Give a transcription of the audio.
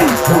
Boom.